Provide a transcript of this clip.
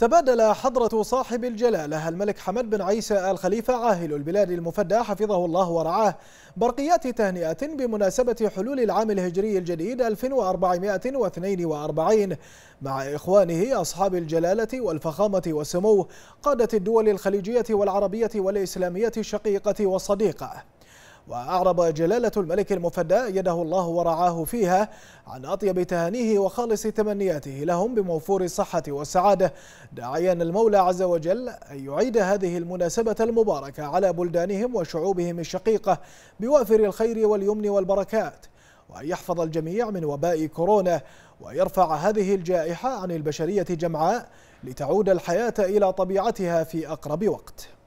تبادل حضرة صاحب الجلالة الملك حمد بن عيسى آل خليفة عاهل البلاد المفدى حفظه الله ورعاه برقيات تهنئة بمناسبة حلول العام الهجري الجديد 1442 مع إخوانه أصحاب الجلالة والفخامة والسمو قادة الدول الخليجية والعربية والإسلامية الشقيقة والصديقة. وأعرب جلالة الملك المفدى يده الله ورعاه فيها عن أطيب تهانيه وخالص تمنياته لهم بموفور الصحة والسعادة. داعيا المولى عز وجل أن يعيد هذه المناسبة المباركة على بلدانهم وشعوبهم الشقيقة بوافر الخير واليمن والبركات وأن يحفظ الجميع من وباء كورونا ويرفع هذه الجائحة عن البشرية جمعاء لتعود الحياة إلى طبيعتها في أقرب وقت.